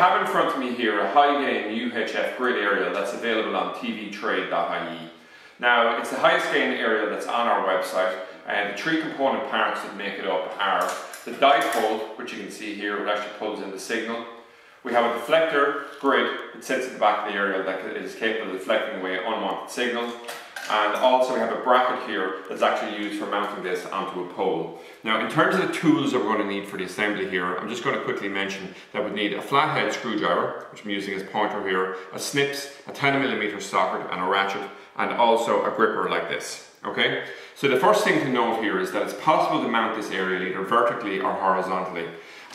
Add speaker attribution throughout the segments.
Speaker 1: have in front of me here a high gain UHF grid aerial that's available on tvtrade.ie. Now, it's the highest gain aerial that's on our website, and the three component parts that make it up are the dipole, which you can see here, which actually pulls in the signal. We have a deflector grid that sits at the back of the aerial that is capable of deflecting away unwanted signal. And also we have a bracket here that's actually used for mounting this onto a pole. Now in terms of the tools that we're going to need for the assembly here, I'm just going to quickly mention that we need a flathead screwdriver, which I'm using as pointer here, a snips, a 10mm socket and a ratchet, and also a gripper like this. Okay? So the first thing to note here is that it's possible to mount this aerial either vertically or horizontally.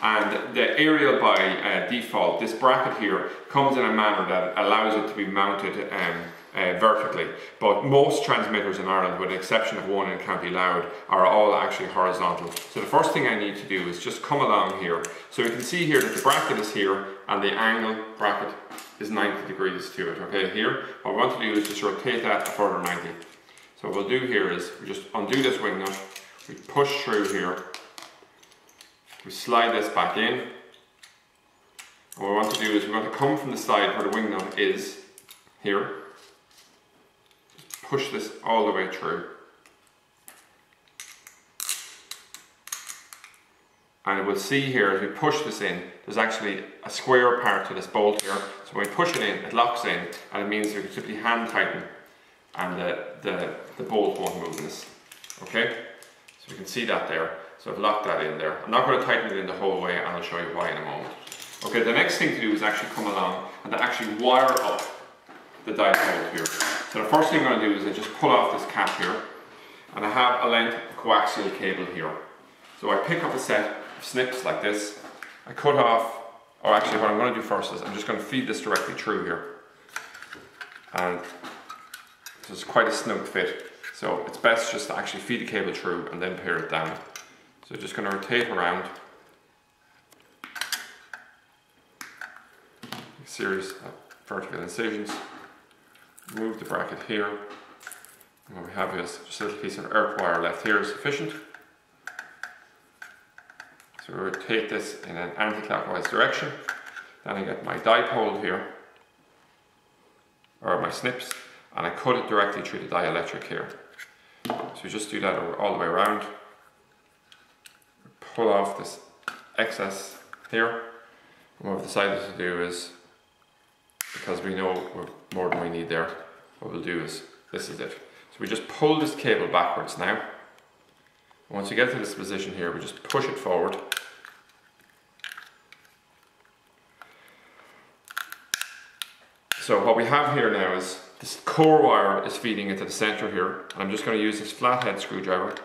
Speaker 1: And the aerial by uh, default, this bracket here, comes in a manner that allows it to be mounted um, uh, vertically. But most transmitters in Ireland, with the exception of one in County Louth, are all actually horizontal. So the first thing I need to do is just come along here. So you can see here that the bracket is here and the angle bracket is 90 degrees to it. Okay, here, what we want to do is just rotate that a further 90. So what we'll do here is we just undo this wing nut, we push through here, we slide this back in. And what we want to do is we want to come from the side where the wing nut is, here, push this all the way through. And we'll see here as we push this in, there's actually a square part to this bolt here. So when we push it in, it locks in and it means we can simply hand tighten and the, the, the bolt won't move this. Okay? So you can see that there. So I've locked that in there. I'm not going to tighten it in the whole way and I'll show you why in a moment. Okay, the next thing to do is actually come along and to actually wire up the dipole here. So the first thing I'm going to do is I just pull off this cap here and I have a length coaxial cable here. So I pick up a set of snips like this, I cut off, or actually what I'm going to do first is I'm just going to feed this directly through here. And this is quite a snug fit. So it's best just to actually feed the cable through and then pare it down. So just going to rotate around. A series of vertical incisions move the bracket here. And what we have is just a little piece of earth wire left here is sufficient. So we rotate this in an anti-clockwise direction. Then I get my dipole here, or my snips, and I cut it directly through the dielectric here. So we just do that all the way around. Pull off this excess here. And what we've decided to do is because we know we're more than we need there. What we'll do is, this is it. So we just pull this cable backwards now. Once you get to this position here, we just push it forward. So what we have here now is this core wire is feeding into the center here. And I'm just going to use this flathead screwdriver to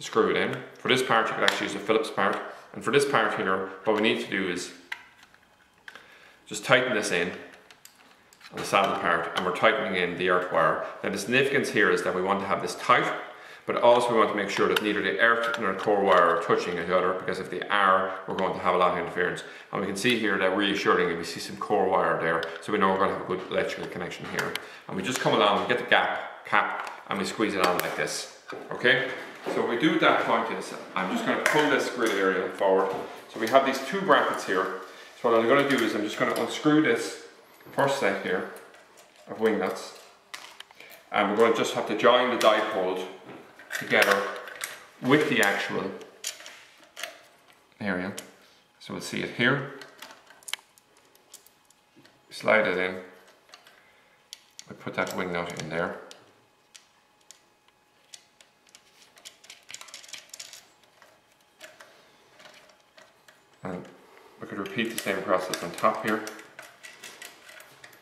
Speaker 1: screw it in. For this part, you could actually use a Phillips part. And for this part here, what we need to do is just tighten this in on the saddle part and we're tightening in the earth wire. Now the significance here is that we want to have this tight but also we want to make sure that neither the earth nor the core wire are touching each other because if they are we're going to have a lot of interference. And we can see here that reassuringly we see some core wire there so we know we're going to have a good electrical connection here. And we just come along and get the gap cap and we squeeze it on like this okay? So we do at that point is I'm just going to pull this grid aerial forward. So we have these two brackets here. So what I'm going to do is I'm just going to unscrew this first set here of wing nuts and we're going to just have to join the dipole together with the actual aerial. So we'll see it here. Slide it in. We put that wing nut in there. And we could repeat the same process on top here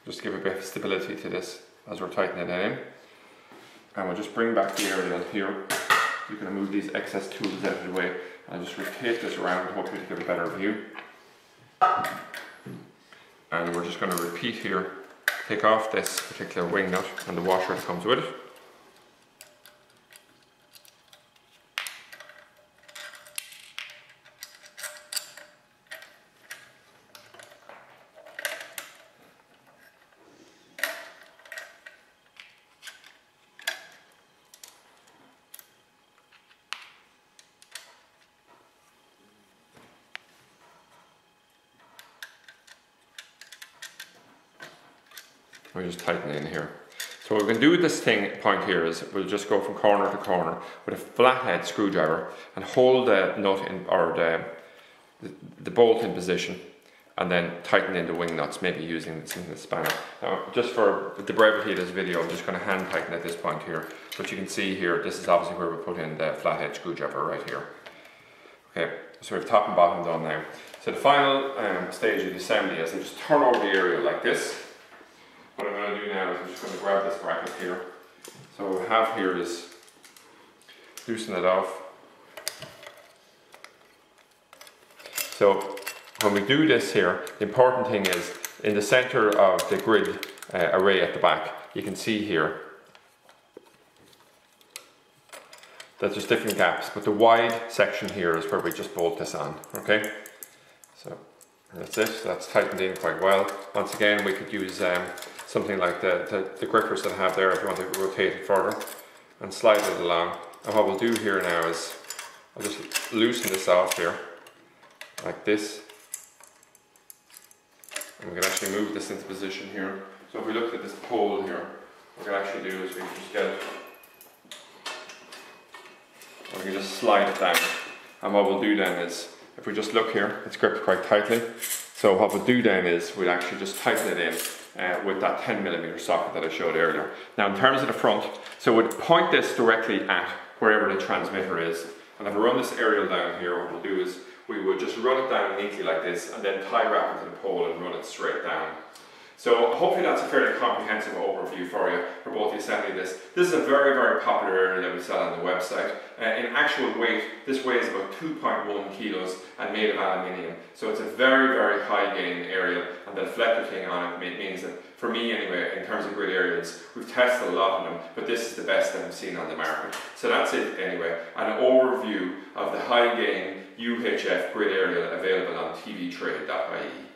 Speaker 1: just to give a bit of stability to this as we're tightening it in. And we'll just bring back the aerial here. You're going to move these excess tools out of the way and just rotate this around hopefully to get a better view. And we're just going to repeat here, take off this particular wing nut and the washer that comes with it. We just tighten in here. So what we can do with this thing point here is we'll just go from corner to corner with a flathead screwdriver and hold the nut in or the, the, bolt in position and then tighten in the wing nuts, maybe using the spanner. Now, just for the brevity of this video, I'm just going to hand tighten at this point here. But you can see here, this is obviously where we put in the flathead screwdriver right here. Okay, so we have top and bottom done now. So the final um, stage of the assembly is I just turn over the aerial like this. What I'm going to do now is I'm just going to grab this bracket here. So what we have here is loosen it off. So when we do this here, the important thing is in the center of the grid uh, array at the back, you can see here that there's different gaps, but the wide section here is where we just bolt this on, okay? So that's it, that's tightened in quite well. Once again, we could use um, something like the, the, the, grippers that I have there if you want to rotate it further and slide it along. And what we'll do here now is, I'll just loosen this off here, like this. And we can actually move this into position here. So if we look at this pole here, what we can actually do is we can just get it, we can just slide it down. And what we'll do then is, if we just look here, it's gripped quite tightly. So what we'll do then is we'll actually just tighten it in uh, with that 10 millimeter socket that I showed earlier. Now in terms of the front, so we'd point this directly at wherever the transmitter is. And if I run this aerial down here, what we'll do is we would just run it down neatly like this and then tie wrap it to the pole and run it straight down. So hopefully that's a fairly comprehensive overview for you for both the assembly of this. This is a very, very popular aerial that we sell on the website. Uh, in actual weight, this weighs about 2.1 kilos and made of aluminium. So it's a very, very high gain aerial and the deflector thing on it means that, for me anyway, in terms of grid aerials, we've tested a lot of them, but this is the best that I've seen on the market. So that's it anyway, an overview of the high gain UHF grid aerial available on tvtrade.ie.